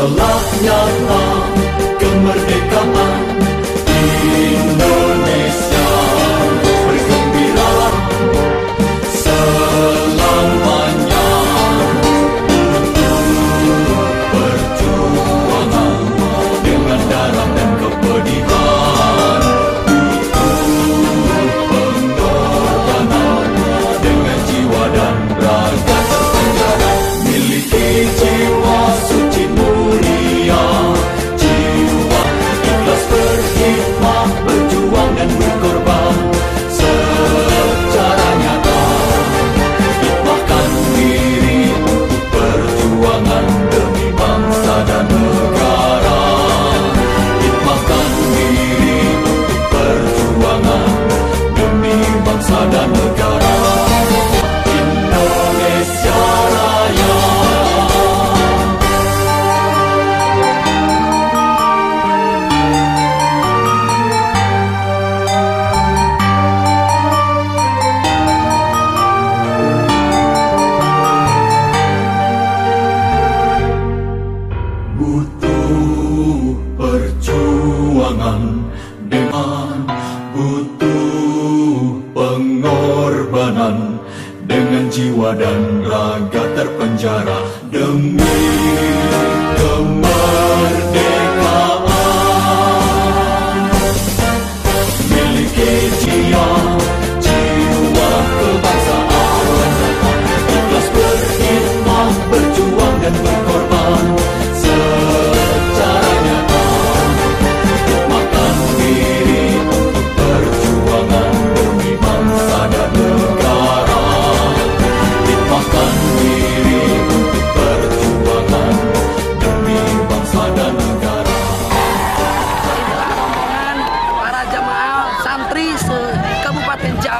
the love of love. butuh perjuangan dengan butuh pengorbanan dengan jiwa dan raga terpenjara demi teman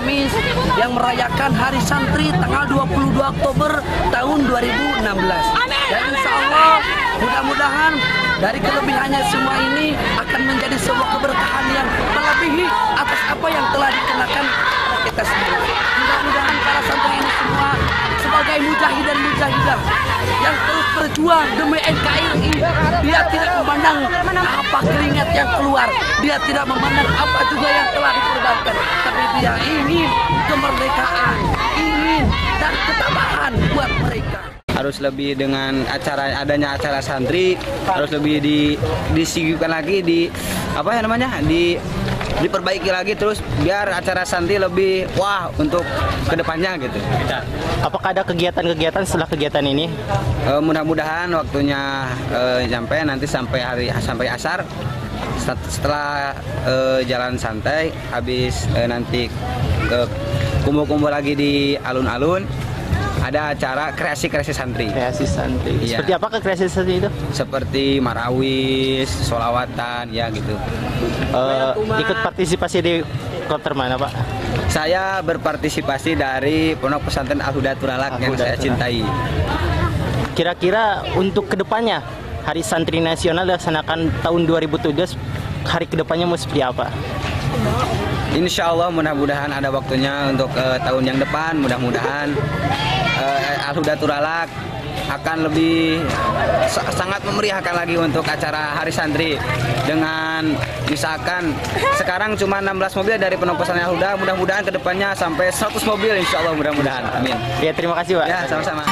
Kamis yang merayakan Hari Santri tanggal 22 Oktober tahun 2016. Dan insya Allah mudah-mudahan dari kelebihannya semua ini akan menjadi sebuah keberkahan yang melebihi atas apa yang telah dikenakan kita semua. Mujahid dan mujahidah yang terus berjuang demi NKRI. Dia tidak memandang apa keringat yang keluar, dia tidak memandang apa juga yang telah dikorbankan, tapi dia ingin kemerdekaan, ingin dan ketabahan buat mereka. harus lebih dengan acara adanya acara santri harus lebih di disigukan lagi di apa ya namanya di diperbaiki lagi terus biar acara santri lebih wah untuk ke depannya gitu. Apakah ada kegiatan-kegiatan setelah kegiatan ini? Eh, mudah-mudahan waktunya eh, sampai nanti sampai hari sampai asar. Set- setelah eh, jalan santai habis eh, nanti ke kumpul-kumpul lagi di alun-alun ada acara kreasi-kreasi santri Kreasi santri. Iya. Seperti apakah kreasi santri itu? seperti marawis, solawatan, ya gitu. Eh, ikut partisipasi di kloter mana, Pak? Saya berpartisipasi dari Pondok Pesantren Al Huda Turalak yang Al-Huda saya cintai. Kira-kira untuk ke depannya Hari Santri Nasional dilaksanakan tahun 2017 hari ke depannya mau seperti apa? Insya Allah mudah-mudahan ada waktunya untuk eh, tahun yang depan. Mudah-mudahan eh, Al Huda Turalak akan lebih sa- sangat memeriahkan lagi untuk acara Hari Santri dengan misalkan sekarang cuma 16 mobil dari Pondok Pesantren Al Huda mudah-mudahan ke depannya sampai 100 mobil insya Allah mudah-mudahan amin Ya, terima kasih, Pak. ya sama-sama